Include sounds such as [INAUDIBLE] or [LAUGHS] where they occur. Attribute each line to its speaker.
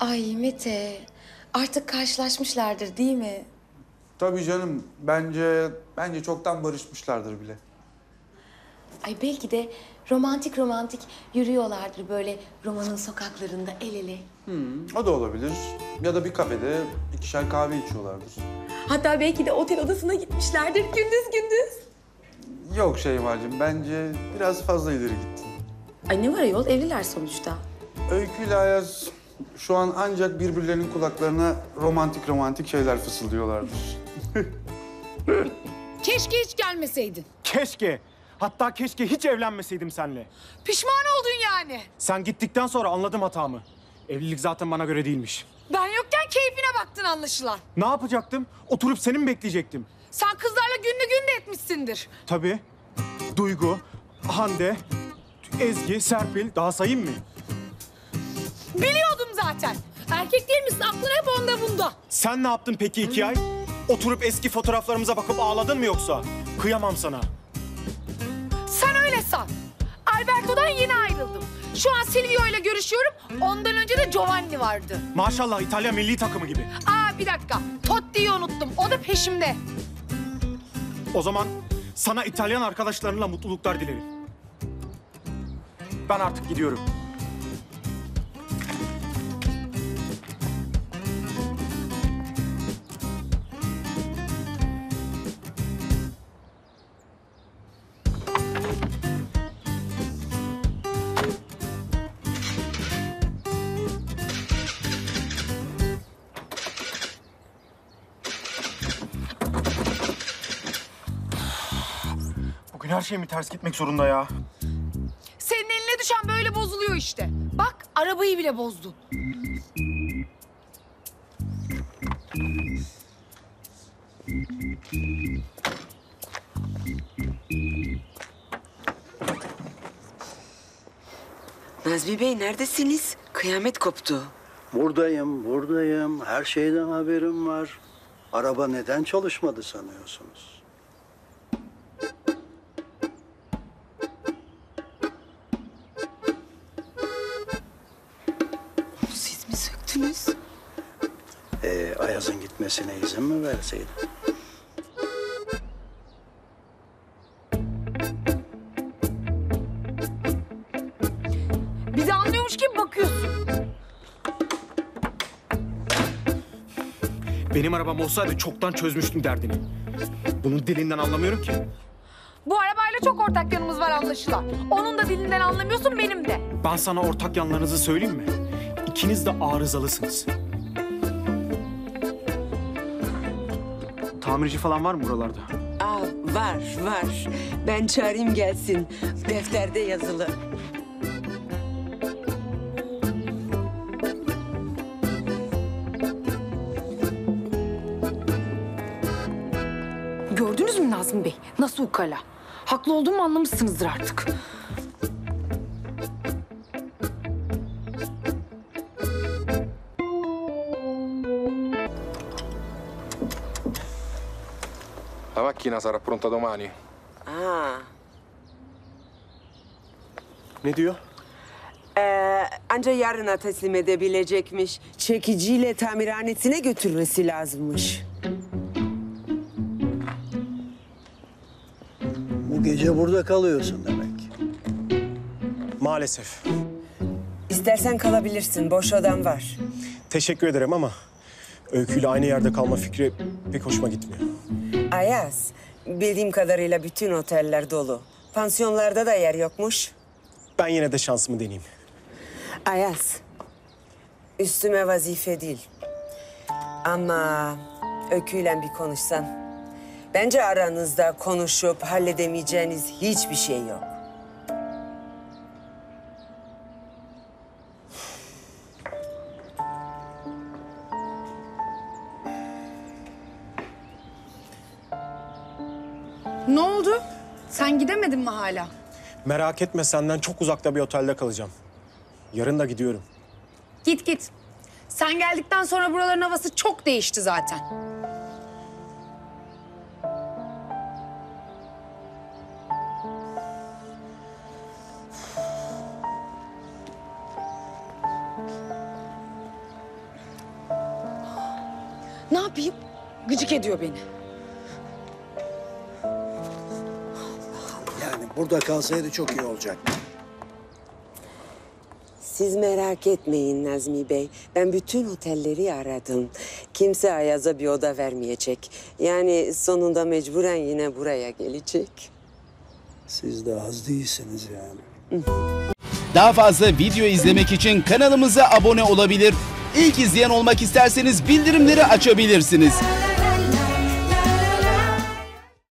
Speaker 1: Ay Mete, artık karşılaşmışlardır değil mi?
Speaker 2: Tabii canım. Bence bence çoktan barışmışlardır bile.
Speaker 1: Ay belki de romantik romantik yürüyorlardır böyle romanın sokaklarında el ele.
Speaker 2: O da olabilir. Ya da bir kafede ikişer kahve içiyorlardır.
Speaker 1: Hatta belki de otel odasına gitmişlerdir gündüz gündüz.
Speaker 2: Yok Şeyma'cığım bence biraz fazla ileri gittin.
Speaker 1: Ay ne var ayol evliler sonuçta.
Speaker 2: Öykü ile Ayaz şu an ancak birbirlerinin kulaklarına romantik romantik şeyler fısıldıyorlardır. [LAUGHS]
Speaker 3: Keşke hiç gelmeseydin.
Speaker 4: Keşke. Hatta keşke hiç evlenmeseydim seninle.
Speaker 3: Pişman oldun yani.
Speaker 4: Sen gittikten sonra anladım hatamı. Evlilik zaten bana göre değilmiş.
Speaker 3: Ben yokken keyfine baktın anlaşılan.
Speaker 4: Ne yapacaktım? Oturup seni mi bekleyecektim?
Speaker 3: Sen kızlarla günlü gün de etmişsindir.
Speaker 4: Tabii. Duygu, Hande, Ezgi, Serpil daha sayayım mı?
Speaker 3: Biliyordum zaten. Erkek değil misin? Aklın hep onda bunda.
Speaker 4: Sen ne yaptın peki iki ay? Oturup eski fotoğraflarımıza bakıp ağladın mı yoksa? Kıyamam sana.
Speaker 3: Sen öyle san. Alberto'dan yeni ayrıldım. Şu an Silvio ile görüşüyorum. Ondan önce de Giovanni vardı.
Speaker 4: Maşallah İtalya milli takımı gibi.
Speaker 3: Aa bir dakika. Totti'yi unuttum. O da peşimde.
Speaker 4: O zaman sana İtalyan arkadaşlarınla mutluluklar dilerim. Ben artık gidiyorum. Bugün her şey mi ters gitmek zorunda ya?
Speaker 3: Senin eline düşen böyle bozuluyor işte. Bak arabayı bile bozdun.
Speaker 5: Nazmi Bey neredesiniz? Kıyamet koptu.
Speaker 6: Buradayım, buradayım. Her şeyden haberim var. Araba neden çalışmadı sanıyorsunuz?
Speaker 5: Söktünüz?
Speaker 6: Ee, Ayaz'ın gitmesine izin mi verseydin?
Speaker 3: De anlıyormuş gibi bakıyorsun.
Speaker 4: Benim arabam olsaydı çoktan çözmüştüm derdini. Bunun dilinden anlamıyorum ki.
Speaker 3: Bu arabayla çok ortak yanımız var anlaşılan. Onun da dilinden anlamıyorsun benim de.
Speaker 4: Ben sana ortak yanlarınızı söyleyeyim mi? İkiniz de arızalısınız. Tamirci falan var mı buralarda?
Speaker 5: Aa, var, var. Ben çağırayım gelsin. Defterde yazılı.
Speaker 3: Gördünüz mü Nazmi Bey? Nasıl ukala? Haklı olduğumu anlamışsınızdır artık.
Speaker 7: La macchina sarà pronta domani.
Speaker 5: Aa,
Speaker 4: Ne diyor?
Speaker 5: ee, anca yarına teslim edebilecekmiş. Çekiciyle tamirhanesine götürmesi lazımmış.
Speaker 6: Bu gece burada kalıyorsun demek.
Speaker 4: Maalesef.
Speaker 5: İstersen kalabilirsin. Boş odam var.
Speaker 4: Teşekkür ederim ama Öykü'yle aynı yerde kalma fikri pek hoşuma gitmiyor.
Speaker 5: Ayaz, bildiğim kadarıyla bütün oteller dolu. Pansiyonlarda da yer yokmuş.
Speaker 4: Ben yine de şansımı deneyeyim.
Speaker 5: Ayaz, üstüme vazife değil. Ama Öykü'yle bir konuşsan. Bence aranızda konuşup halledemeyeceğiniz hiçbir şey yok.
Speaker 3: Ne oldu? Sen gidemedin mi hala?
Speaker 4: Merak etme senden çok uzakta bir otelde kalacağım. Yarın da gidiyorum.
Speaker 3: Git git. Sen geldikten sonra buraların havası çok değişti zaten. Ne yapayım? Gıcık ediyor beni.
Speaker 6: Burada kalsaydı çok iyi olacaktı.
Speaker 5: Siz merak etmeyin Nazmi Bey. Ben bütün otelleri aradım. Kimse Ayaz'a bir oda vermeyecek. Yani sonunda mecburen yine buraya gelecek.
Speaker 6: Siz de az değilsiniz yani.
Speaker 8: Daha fazla video izlemek için kanalımıza abone olabilir. İlk izleyen olmak isterseniz bildirimleri açabilirsiniz.